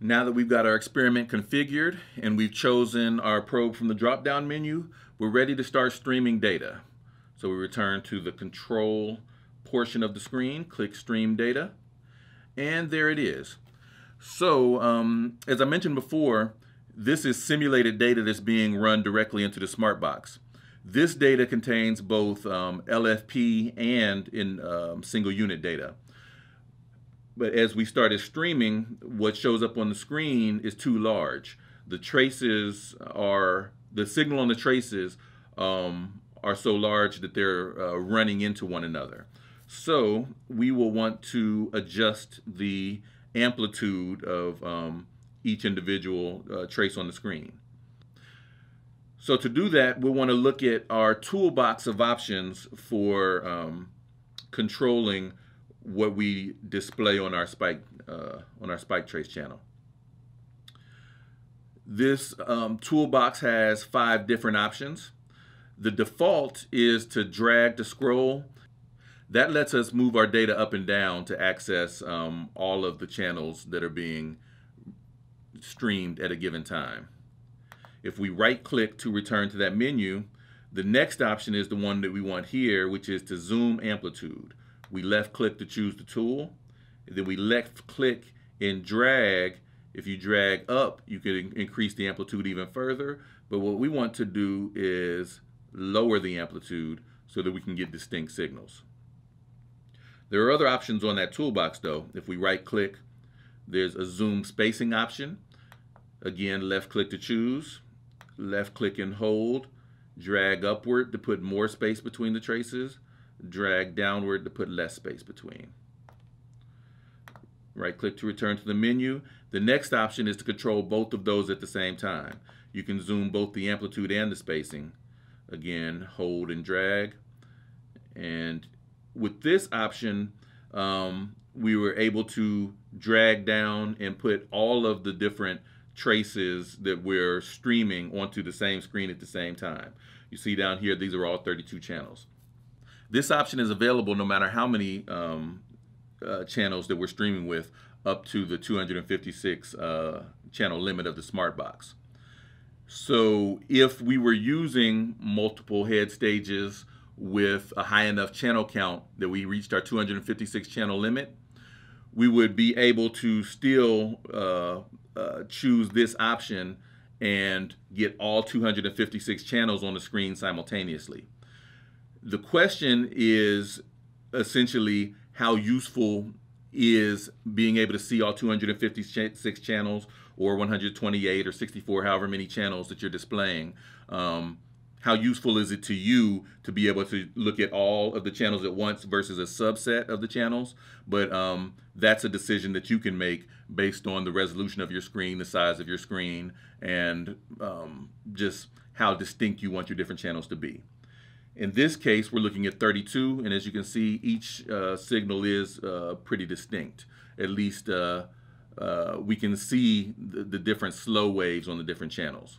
Now that we've got our experiment configured and we've chosen our probe from the drop-down menu, we're ready to start streaming data. So we return to the control portion of the screen, click stream data, and there it is. So um, as I mentioned before, this is simulated data that's being run directly into the SmartBox. This data contains both um, LFP and in um, single unit data. But as we started streaming, what shows up on the screen is too large. The traces are, the signal on the traces um, are so large that they're uh, running into one another. So we will want to adjust the amplitude of um, each individual uh, trace on the screen. So to do that, we'll want to look at our toolbox of options for um, controlling what we display on our spike uh, on our spike trace channel. This um, toolbox has five different options. The default is to drag to scroll. That lets us move our data up and down to access um, all of the channels that are being streamed at a given time. If we right click to return to that menu, the next option is the one that we want here, which is to zoom amplitude. We left click to choose the tool. Then we left click and drag. If you drag up, you can increase the amplitude even further. But what we want to do is lower the amplitude so that we can get distinct signals. There are other options on that toolbox though. If we right click, there's a zoom spacing option. Again, left click to choose, left click and hold, drag upward to put more space between the traces, drag downward to put less space between. Right click to return to the menu. The next option is to control both of those at the same time. You can zoom both the amplitude and the spacing. Again, hold and drag. And with this option, um, we were able to drag down and put all of the different traces that we're streaming onto the same screen at the same time. You see down here, these are all 32 channels. This option is available no matter how many um, uh, channels that we're streaming with up to the 256 uh, channel limit of the SmartBox. So if we were using multiple head stages with a high enough channel count that we reached our 256 channel limit, we would be able to still uh, uh, choose this option and get all 256 channels on the screen simultaneously the question is essentially how useful is being able to see all 256 channels or 128 or 64, however many channels that you're displaying. Um, how useful is it to you to be able to look at all of the channels at once versus a subset of the channels? But um, that's a decision that you can make based on the resolution of your screen, the size of your screen, and um, just how distinct you want your different channels to be. In this case, we're looking at 32, and as you can see, each uh, signal is uh, pretty distinct. At least uh, uh we can see the, the, different slow waves on the different channels.